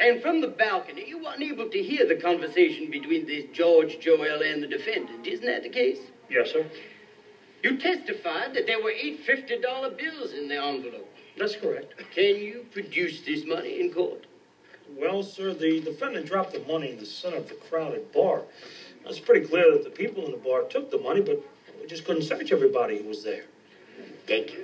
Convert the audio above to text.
And from the balcony, you were unable to hear the conversation between this George Joel and the defendant. Isn't that the case? Yes, sir. You testified that there were eight $50 bills in the envelope. That's correct. Can you produce this money in court? Well, sir, the defendant dropped the money in the center of the crowded bar. It's pretty clear that the people in the bar took the money, but we just couldn't search everybody who was there. Thank you.